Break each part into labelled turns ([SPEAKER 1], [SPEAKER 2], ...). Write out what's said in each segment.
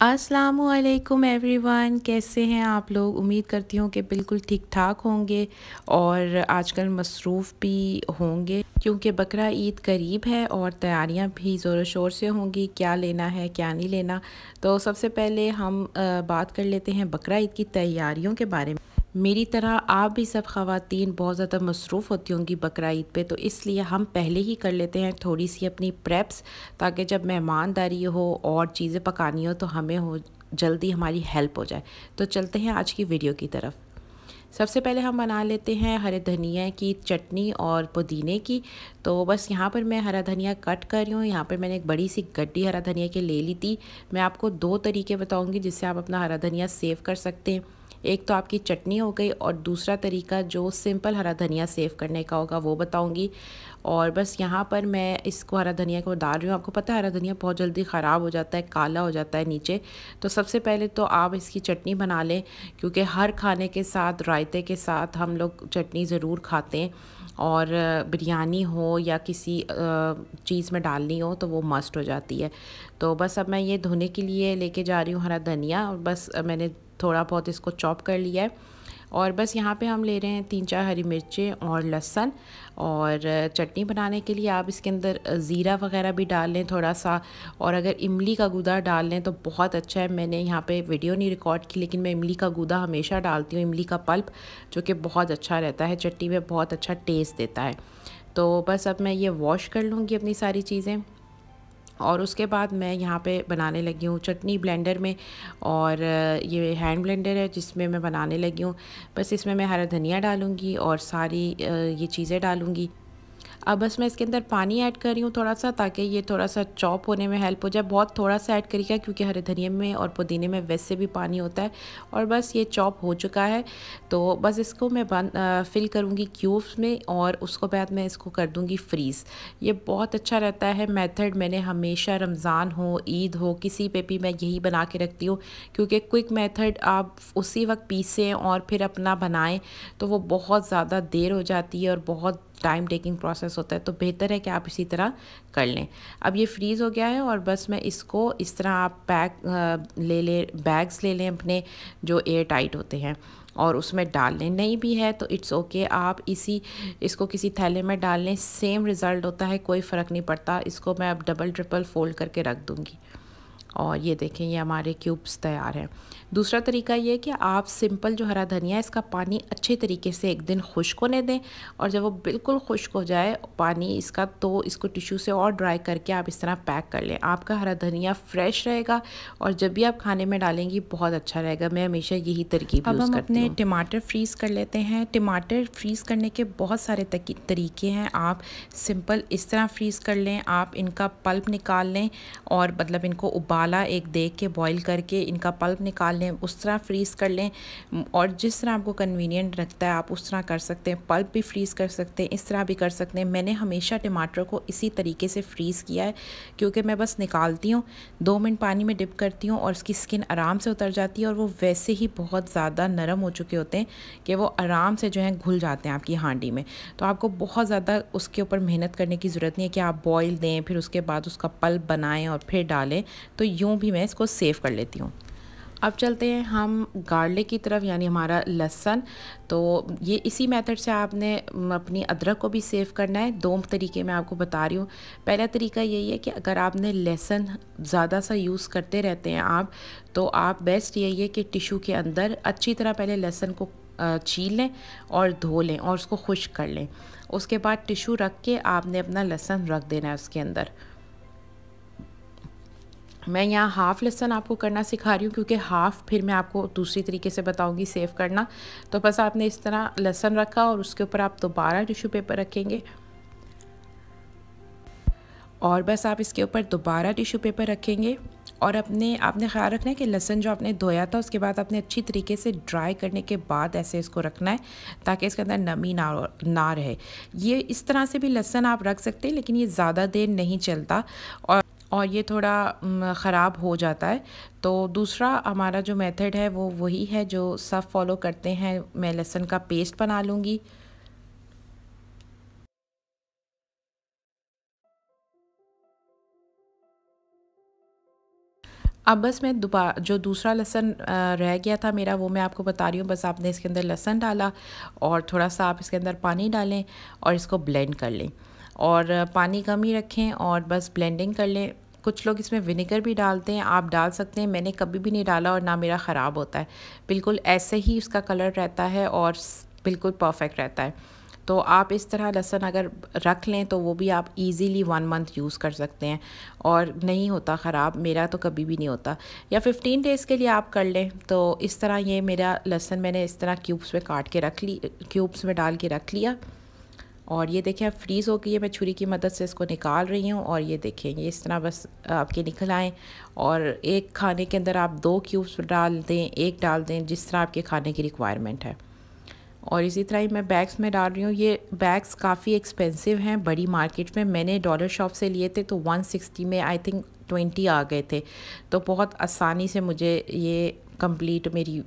[SPEAKER 1] असलकुम एवरीवन कैसे हैं आप लोग? उम्मीद करती हूँ कि बिल्कुल ठीक ठाक होंगे और आजकल मसरूफ़ भी होंगे, क्योंकि बकरा ईद करीब है और तैयारियाँ भी ज़ोर शोर से होंगी, क्या लेना है, क्या नहीं लेना। तो सबसे पहले हम बात कर लेते हैं बकरा ईद की तैयारियों के बारे में। मेरी तरह आप भी सब ख़वातीन बहुत ज़्यादा मसरूफ़ होती होंगी बकरा ईद पे तो इसलिए हम पहले ही कर लेते हैं थोड़ी सी अपनी प्रेप्स, ताकि जब मेहमानदारी हो और चीज़ें पकानी हो तो हमें हो, जल्दी हमारी हेल्प हो जाए। तो चलते हैं आज की वीडियो की तरफ़। सबसे पहले हम बना लेते हैं हरे धनिया की चटनी और पुदीने की। तो बस यहाँ पर मैं हरा धनिया कट कर रही हूँ। यहाँ पर मैंने एक बड़ी सी गड्डी हरा धनिया की ले ली थी। मैं आपको दो तरीके बताऊँगी जिससे आप अपना हरा धनिया सेव कर सकते हैं। एक तो आपकी चटनी हो गई और दूसरा तरीका जो सिंपल हरा धनिया सेव करने का होगा वो बताऊँगी। और बस यहाँ पर मैं इसको हरा धनिया को डाल रही हूँ। आपको पता है हरा धनिया बहुत जल्दी ख़राब हो जाता है, काला हो जाता है नीचे। तो सबसे पहले तो आप इसकी चटनी बना लें, क्योंकि हर खाने के साथ, रायते के साथ हम लोग चटनी ज़रूर खाते हैं। और बिरयानी हो या किसी चीज़ में डालनी हो तो वो मस्ट हो जाती है। तो बस अब मैं ये धोने के लिए लेके जा रही हूँ हरा धनिया। और बस मैंने थोड़ा बहुत इसको चॉप कर लिया है। और बस यहाँ पे हम ले रहे हैं तीन चार हरी मिर्चें और लहसन। और चटनी बनाने के लिए आप इसके अंदर ज़ीरा वगैरह भी डाल लें थोड़ा सा। और अगर इमली का गूदा डाल लें तो बहुत अच्छा है। मैंने यहाँ पे वीडियो नहीं रिकॉर्ड की, लेकिन मैं इमली का गूदा हमेशा डालती हूँ, इमली का पल्प, जो कि बहुत अच्छा रहता है। चटनी में बहुत अच्छा टेस्ट देता है। तो बस अब मैं ये वॉश कर लूँगी अपनी सारी चीज़ें। और उसके बाद मैं यहाँ पे बनाने लगी हूँ चटनी ब्लेंडर में और ये हैंड ब्लेंडर है जिसमें मैं बनाने लगी हूँ। बस इसमें मैं हरा धनिया डालूँगी और सारी ये चीज़ें डालूँगी। अब बस मैं इसके अंदर पानी ऐड कर रही हूँ थोड़ा सा ताकि ये थोड़ा सा चॉप होने में हेल्प हो जाए। बहुत थोड़ा सा ऐड करिएगा क्योंकि हरे धनिया में और पुदीने में वैसे भी पानी होता है और बस ये चॉप हो चुका है। तो बस इसको मैं बन फिल करूँगी क्यूब्स में और उसको बाद मैं इसको कर दूँगी फ्रीज़। ये बहुत अच्छा रहता है मेथड। मैंने हमेशा रमज़ान हो, ईद हो, किसी पे भी मैं यही बना के रखती हूँ क्योंकि क्विक मेथड आप उसी वक्त पीसें और फिर अपना बनाएँ तो वो बहुत ज़्यादा देर हो जाती है और बहुत टाइम टेकिंग प्रोसेस होता है तो बेहतर है कि आप इसी तरह कर लें। अब ये फ्रीज़ हो गया है और बस मैं इसको इस तरह आप पैक ले ले बैग्स ले लें अपने जो एयर टाइट होते हैं और उसमें डाल लें नहीं भी है तो इट्स ओके okay, आप इसी इसको किसी थैले में डाल लें सेम रिज़ल्ट होता है कोई फ़र्क नहीं पड़ता इसको मैं अब डबल ट्रिपल फोल्ड करके रख दूँगी। और ये देखें ये हमारे क्यूब्स तैयार हैं। दूसरा तरीका ये है कि आप सिंपल जो हरा धनिया इसका पानी अच्छे तरीके से एक दिन खुश्क होने दें और जब वो बिल्कुल खुश्क हो जाए पानी इसका तो इसको टिश्यू से और ड्राई करके आप इस तरह पैक कर लें। आपका हरा धनिया फ्रेश रहेगा और जब भी आप खाने में डालेंगी बहुत अच्छा रहेगा। मैं हमेशा यही तरकीब यूज़ करती अपने टमाटर फ्रीज़ कर लेते हैं। टमाटर फ्रीज़ करने के बहुत सारे तरीके हैं। आप सिंपल इस तरह फ्रीज़ कर लें। आप इनका पल्प निकाल लें और मतलब इनको उबाला एक देख के बॉईल करके इनका पल्प निकाल लें, उस तरह फ्रीज़ कर लें। और जिस तरह आपको कन्वीनियंट रखता है, आप उस तरह कर सकते हैं। पल्प भी फ्रीज़ कर सकते हैं, इस तरह भी कर सकते हैं। मैंने हमेशा टमाटर को इसी तरीके से फ्रीज़ किया है, क्योंकि मैं बस निकालती हूँ, दो मिनट पानी में डिप करती हूँ और उसकी स्किन आराम से उतर जाती है और वो वैसे ही बहुत ज़्यादा नरम हो चुके होते हैं कि वो आराम से जो है घुल जाते हैं आपकी हांडी में। तो आपको बहुत ज़्यादा उसके ऊपर मेहनत करने की ज़रूरत नहीं है कि आप बॉयल दें, फिर उसके बाद उसका पल्प बनाएँ और फिर डालें। तो यूँ भी मैं इसको सेव कर लेती हूँ। अब चलते हैं हम गार्लिक की तरफ़, यानी हमारा लहसन। तो ये इसी मेथड से आपने अपनी अदरक को भी सेव करना है। दो तरीके मैं आपको बता रही हूँ। पहला तरीका यही है कि अगर आपने लहसन ज़्यादा सा यूज़ करते रहते हैं आप तो आप बेस्ट यही है कि टिशू के अंदर अच्छी तरह पहले लहसन को छील लें और धो लें और उसको खुश कर लें। उसके बाद टिशू रख के आपने अपना लहसन रख देना है उसके अंदर। मैं यहाँ हाफ़ लेसन आपको करना सिखा रही हूँ, क्योंकि हाफ़ फिर मैं आपको दूसरी तरीके से बताऊँगी सेव करना। तो बस आपने इस तरह लहसन रखा और उसके ऊपर आप दोबारा टिशू पेपर रखेंगे। और बस आप इसके ऊपर दोबारा टिशू पेपर रखेंगे। और अपने, आपने ख्याल रखना है कि लहसन जो आपने धोया था, उसके बाद आपने अच्छी तरीके से ड्राई करने के बाद ऐसे इसको रखना है, ताकि इसके अंदर नमी ना ना रहे। ये इस तरह से भी लहसन आप रख सकते हैं, लेकिन ये ज़्यादा देर नहीं चलता। और और ये थोड़ा ख़राब हो जाता है। तो दूसरा हमारा जो मेथड है वो वही है जो सब फॉलो करते हैं। मैं लहसुन का पेस्ट बना लूँगी। अब बस मैं दोबारा जो दूसरा लहसन रह गया था मेरा, वो मैं आपको बता रही हूँ। बस आपने इसके अंदर लहसन डाला और थोड़ा सा आप इसके अंदर पानी डालें और इसको ब्लेंड कर लें। और पानी कम ही रखें और बस ब्लेंडिंग कर लें। कुछ लोग इसमें विनेगर भी डालते हैं, आप डाल सकते हैं। मैंने कभी भी नहीं डाला और ना मेरा ख़राब होता है। बिल्कुल ऐसे ही उसका कलर रहता है और बिल्कुल परफेक्ट रहता है। तो आप इस तरह लहसन अगर रख लें तो वो भी आप इजीली वन मंथ यूज़ कर सकते हैं। और नहीं होता ख़राब, मेरा तो कभी भी नहीं होता। या फिफ्टीन डेज़ के लिए आप कर लें। तो इस तरह ये मेरा लहसन मैंने इस तरह क्यूब्स में काट के रख ली क्यूब्स में डाल के रख लिया। और ये देखें फ्रीज़ हो गई है मैं छुरी की मदद से इसको निकाल रही हूँ और ये देखें ये इस तरह बस आपके निकल आएँ। और एक खाने के अंदर आप दो क्यूब्स डाल दें एक डाल दें जिस तरह आपके खाने की रिक्वायरमेंट है। और इसी तरह ही मैं बैग्स में डाल रही हूँ ये बैग्स काफ़ी एक्सपेंसिव हैं बड़ी मार्केट में। मैंने डॉलर शॉप से लिए थे तो 160 में आई थिंक 20 आ गए थे। तो बहुत आसानी से मुझे ये कंप्लीट मेरी आ,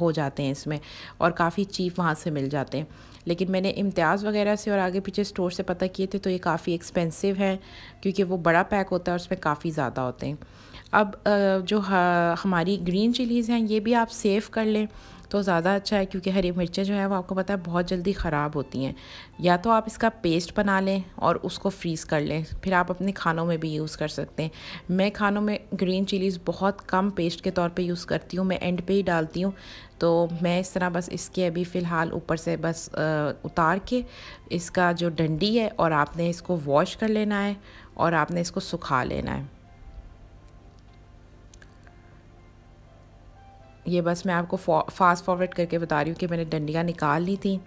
[SPEAKER 1] हो जाते हैं इसमें और काफ़ी चीप वहाँ से मिल जाते हैं। लेकिन मैंने इम्तियाज़ वगैरह से और आगे पीछे स्टोर से पता किए थे तो ये काफ़ी एक्सपेंसिव हैं, क्योंकि वो बड़ा पैक होता है और उसमें काफ़ी ज़्यादा होते हैं। अब जो हमारी ग्रीन चिलीज़ हैं, ये भी आप सेव कर लें। तो ज़्यादा अच्छा है क्योंकि हरी मिर्चें जो है वो आपको पता है बहुत जल्दी ख़राब होती हैं। या तो आप इसका पेस्ट बना लें और उसको फ्रीज़ कर लें, फिर आप अपने खानों में भी यूज़ कर सकते हैं। मैं खानों में ग्रीन चिलीज़ बहुत कम पेस्ट के तौर पे यूज़ करती हूँ, मैं एंड पे ही डालती हूँ। तो मैं इस तरह बस इसके अभी फ़िलहाल ऊपर से बस उतार के इसका जो डंडी है और आपने इसको वॉश कर लेना है और आपने इसको सुखा लेना है। ये बस मैं आपको फास्ट फॉरवर्ड करके बता रही हूँ कि मैंने डंडियाँ निकाल ली थी।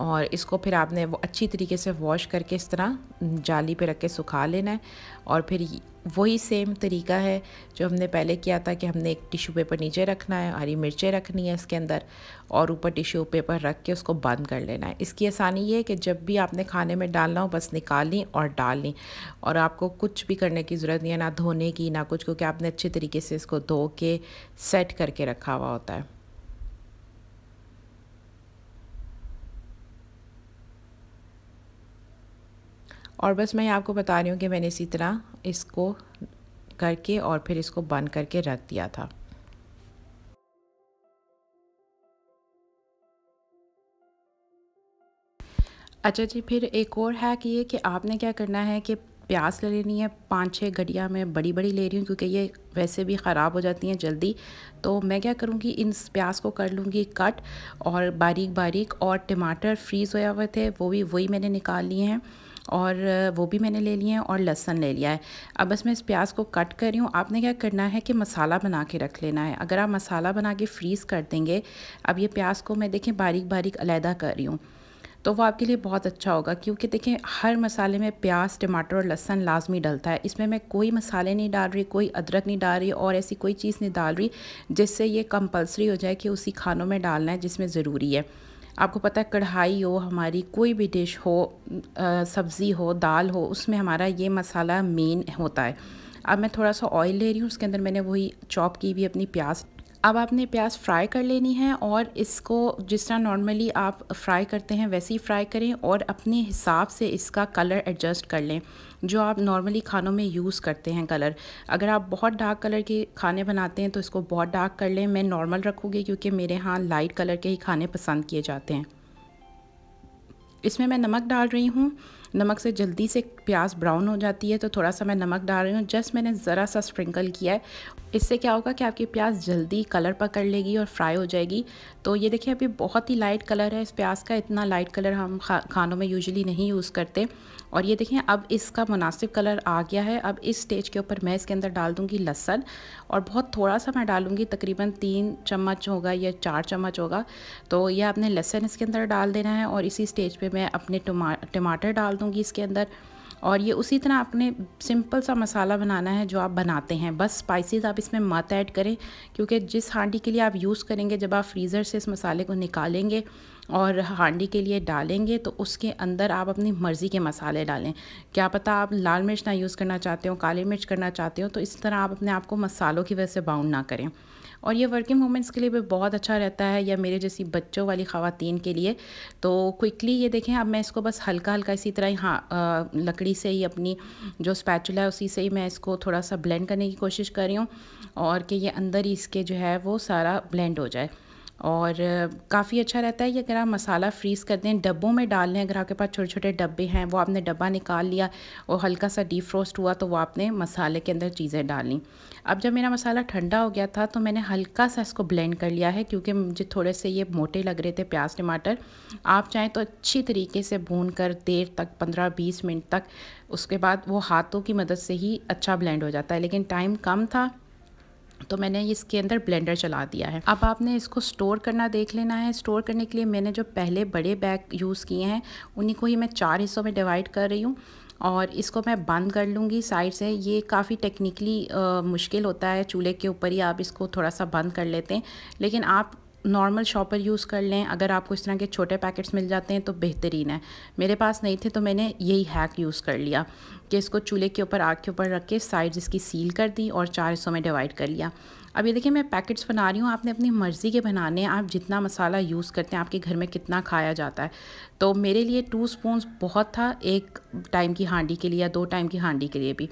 [SPEAKER 1] और इसको फिर आपने वो अच्छी तरीके से वॉश करके इस तरह जाली पे रख के सुखा लेना है। और फिर वही सेम तरीका है जो हमने पहले किया था कि हमने एक टिश्यू पेपर नीचे रखना है, हरी मिर्चें रखनी है इसके अंदर और ऊपर टिश्यू पेपर रख के उसको बंद कर लेना है। इसकी आसानी ये है कि जब भी आपने खाने में डालना हो बस निकाल ली और डाल लें। और आपको कुछ भी करने की ज़रूरत नहीं है, ना धोने की, ना कुछ, क्योंकि आपने अच्छे तरीके से इसको धो के सेट करके रखा हुआ होता है। और बस मैं आपको बता रही हूँ कि मैंने इसी तरह इसको करके और फिर इसको बंद करके रख दिया था। अच्छा जी, फिर एक और है कि ये कि आपने क्या करना है कि प्याज ले लेनी है, पाँच छः गड्डिया मैं बड़ी बड़ी ले रही हूँ क्योंकि ये वैसे भी ख़राब हो जाती हैं जल्दी। तो मैं क्या करूँगी, इन प्याज को कर लूँगी कट और बारीक बारीक और टमाटर फ्रीज़ होया हुए थे, वो भी वही मैंने निकाल लिए हैं। और वो भी मैंने ले लिए हैं और लहसन ले लिया है। अब बस मैं इस प्याज को कट कर रही हूँ। आपने क्या करना है कि मसाला बना के रख लेना है। अगर आप मसाला बना के फ्रीज़ कर देंगे, अब ये प्याज को मैं देखें बारीक बारीक अलहदा कर रही हूँ तो वो आपके लिए बहुत अच्छा होगा। क्योंकि देखें, हर मसाले में प्याज, टमाटर और लहसन लाजमी डलता है। इसमें मैं कोई मसाले नहीं डाल रही, कोई अदरक नहीं डाल रही और ऐसी कोई चीज़ नहीं डाल रही जिससे ये कंपलसरी हो जाए कि उसी खानों में डालना है जिसमें ज़रूरी है। आपको पता है, कढ़ाई हो, हमारी कोई भी डिश हो सब्ज़ी हो, दाल हो, उसमें हमारा ये मसाला मेन होता है। अब मैं थोड़ा सा ऑयल ले रही हूँ, उसके अंदर मैंने वही चॉप की हुई अपनी प्याज। अब आपने प्याज फ्राई कर लेनी है और इसको जिस तरह नॉर्मली आप फ्राई करते हैं, वैसे ही फ्राई करें और अपने हिसाब से इसका कलर एडजस्ट कर लें। जो आप नॉर्मली खानों में यूज़ करते हैं कलर अगर आप बहुत डार्क कलर के खाने बनाते हैं तो इसको बहुत डार्क कर लें। मैं नॉर्मल रखूँगी क्योंकि मेरे यहाँ लाइट कलर के ही खाने पसंद किए जाते हैं। इसमें मैं नमक डाल रही हूँ। नमक से जल्दी से प्याज ब्राउन हो जाती है तो थोड़ा सा मैं नमक डाल रही हूँ। जस्ट मैंने ज़रा सा स्प्रिंकल किया है। इससे क्या होगा कि आपकी प्याज जल्दी कलर पकड़ लेगी और फ्राई हो जाएगी। तो ये देखिए अभी बहुत ही लाइट कलर है। इस प्याज का इतना लाइट कलर हम खा, खानों में यूजली नहीं यूज़ करते। और ये देखें अब इसका मुनासिब कलर आ गया है। अब इस स्टेज के ऊपर मैं इसके अंदर डाल दूँगी लहसन। और बहुत थोड़ा सा मैं डालूँगी तकरीबन तीन चम्मच होगा या चार चम्मच होगा। तो ये आपने लहसन इसके अंदर डाल देना है और इसी स्टेज पे मैं अपने टमाटर डाल दूँगी इसके अंदर। और ये उसी तरह आपने सिंपल सा मसाला बनाना है जो आप बनाते हैं। बस स्पाइसेस आप इसमें मत ऐड करें, क्योंकि जिस हांडी के लिए आप यूज़ करेंगे, जब आप फ्रीज़र से इस मसाले को निकालेंगे
[SPEAKER 2] और हांडी के लिए डालेंगे तो उसके अंदर आप अपनी मर्ज़ी के मसाले डालें। क्या पता आप लाल मिर्च ना यूज़ करना चाहते हो, काली मिर्च करना चाहते हो तो इस तरह आप अपने आप को मसालों की वजह से बाउंड ना करें। और ये वर्किंग वूमेंस के लिए भी बहुत अच्छा रहता है, या मेरे जैसी बच्चों वाली ख़वातीन के लिए। तो क्विकली ये देखें, अब मैं इसको बस हल्का हल्का इसी तरह ही हाँ लकड़ी से ही अपनी जो स्पैचुला है, उसी से ही मैं इसको थोड़ा सा ब्लेंड करने की कोशिश कर रही हूँ, और कि ये अंदर ही इसके जो है, वो सारा ब्लेंड हो जाए। और काफ़ी अच्छा रहता है ये अगर आप मसाला फ्रीज़ कर दें, डब्बों में डाल लें, अगर आपके पास छोटे छोटे डब्बे हैं, वो आपने डब्बा निकाल लिया और हल्का सा डीप फ्रोस्ट हुआ तो वो आपने मसाले के अंदर चीज़ें डाली। अब जब मेरा मसाला ठंडा हो गया था तो मैंने हल्का सा इसको ब्लेंड कर लिया है क्योंकि मुझे थोड़े से ये मोटे लग रहे थे प्याज, टमाटर। आप चाहें तो अच्छी तरीके से भून कर देर तक, पंद्रह बीस मिनट तक, उसके बाद वो हाथों की मदद से ही अच्छा ब्लेंड हो जाता है। लेकिन टाइम कम था तो मैंने इसके अंदर ब्लेंडर चला दिया है। अब आपने इसको स्टोर करना देख लेना है। स्टोर करने के लिए मैंने जो पहले बड़े बैग यूज़ किए हैं, उन्हीं को ही मैं चार हिस्सों में डिवाइड कर रही हूँ और इसको मैं बंद कर लूँगी साइड से। ये काफ़ी टेक्निकली मुश्किल होता है चूल्हे के ऊपर ही आप इसको थोड़ा सा बंद कर लेते हैं। लेकिन आप नॉर्मल शॉपर यूज़ कर लें, अगर आपको इस तरह के छोटे पैकेट्स मिल जाते हैं तो बेहतरीन है। मेरे पास नहीं थे तो मैंने यही हैक यूज़ कर लिया, कि इसको चूल्हे के ऊपर, आग के ऊपर रख के साइड इसकी सील कर दी और चार हिस्सों में डिवाइड कर लिया। अब ये देखिए मैं पैकेट्स बना रही हूँ, आपने अपनी मर्ज़ी के बनाने हैं, आप जितना मसाला यूज़ करते हैं, आपके घर में कितना खाया जाता है। तो मेरे लिए टू स्पून बहुत था, एक टाइम की हांडी के लिए या दो टाइम की हांडी के लिए भी।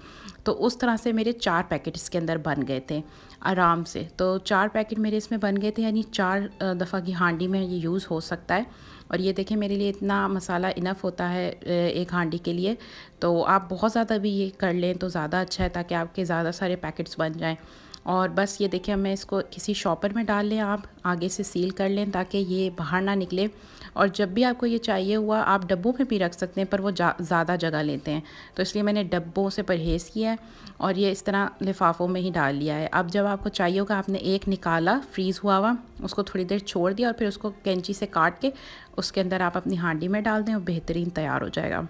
[SPEAKER 2] तो उस तरह से मेरे चार पैकेट इसके अंदर बन गए थे, आराम से। तो चार पैकेट मेरे इसमें बन गए थे, यानी चार दफ़ा की हांडी में ये यूज़ हो सकता है। और ये देखें मेरे लिए इतना मसाला इनफ होता है एक हांडी के लिए। तो आप बहुत ज़्यादा भी ये कर लें तो ज़्यादा अच्छा है, ताकि आपके ज़्यादा सारे पैकेट्स बन जाएँ। और बस ये देखिए मैं इसको किसी शॉपर में डाल लें आप, आगे से सील कर लें ताकि ये बाहर ना निकले। और जब भी आपको ये चाहिए हुआ, आप डब्बों में भी रख सकते हैं, पर वो ज़्यादा जगह लेते हैं। तो इसलिए मैंने डब्बों से परहेज़ किया है और ये इस तरह लिफाफों में ही डाल लिया है। अब जब आपको चाहिए होगा, आपने एक निकाला फ्रीज़ हुआ हुआ, उसको थोड़ी देर छोड़ दिया और फिर उसको कैंची से काट के उसके अंदर आप अपनी हांडी में डाल दें और बेहतरीन तैयार हो जाएगा।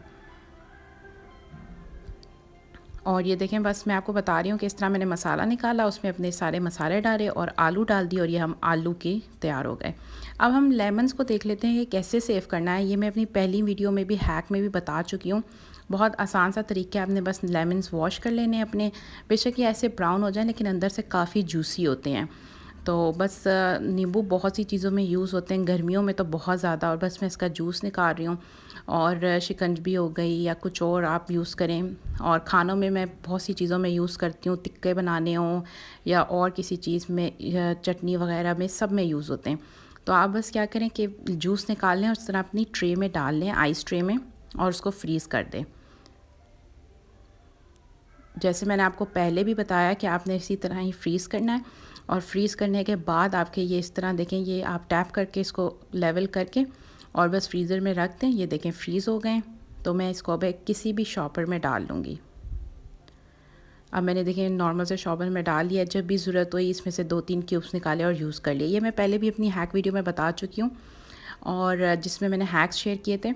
[SPEAKER 2] और ये देखें, बस मैं आपको बता रही हूँ कि इस तरह मैंने मसाला निकाला, उसमें अपने सारे मसाले डाले और आलू डाल दिए और ये हम आलू के तैयार हो गए। अब हम लेमन्स को देख लेते हैं कि कैसे सेव करना है। ये मैं अपनी पहली वीडियो में भी, हैक में भी बता चुकी हूँ। बहुत आसान सा तरीका है आपने बस लेमन्स वॉश कर लेने अपने। बेशक ये ऐसे ब्राउन हो जाए, लेकिन अंदर से काफ़ी जूसी होते हैं। तो बस नींबू बहुत सी चीज़ों में यूज़ होते हैं। गर्मियों में तो बहुत ज़्यादा और बस मैं इसका जूस निकाल रही हूँ। और शिकंजबी हो गई या कुछ और आप यूज़ करें। और खानों में मैं बहुत सी चीज़ों में यूज़ करती हूँ। टिक्के बनाने हों या और किसी चीज़ में चटनी वगैरह में सब में यूज़ होते हैं। तो आप बस क्या करें कि जूस निकाल लें और उस तरह अपनी ट्रे में डाल लें, आइस ट्रे में और उसको फ्रीज़ कर दें। जैसे मैंने आपको पहले भी बताया कि आपने इसी तरह ही फ्रीज़ करना है। और फ्रीज़ करने के बाद आपके ये इस तरह देखें, ये आप टैप करके इसको लेवल करके और बस फ्रीज़र में रख दें। ये देखें फ्रीज़ हो गए। तो मैं इसको अब किसी भी शॉपर में डाल लूँगी। अब मैंने देखें नॉर्मल से शॉपर में डाल लिया। जब भी ज़रूरत हुई, इसमें से दो तीन क्यूब्स निकाले और यूज़ कर लिए। ये मैं पहले भी अपनी हैक वीडियो में बता चुकी हूँ और जिसमें मैंने हैक्स शेयर किए थे।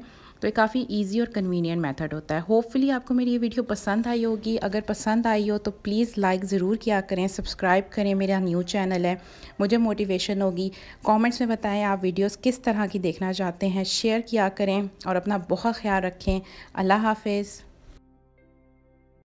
[SPEAKER 2] तो ये काफ़ी इजी और कन्वीनियंट मेथड होता है। होपफुली आपको मेरी ये वीडियो पसंद आई होगी। अगर पसंद आई हो तो प्लीज़ लाइक ज़रूर किया करें सब्सक्राइब करें। मेरा न्यू चैनल है, मुझे मोटिवेशन होगी। कमेंट्स में बताएँ आप वीडियोस किस तरह की देखना चाहते हैं। शेयर किया करें और अपना बहुत ख्याल रखें। अल्लाह हाफिज़।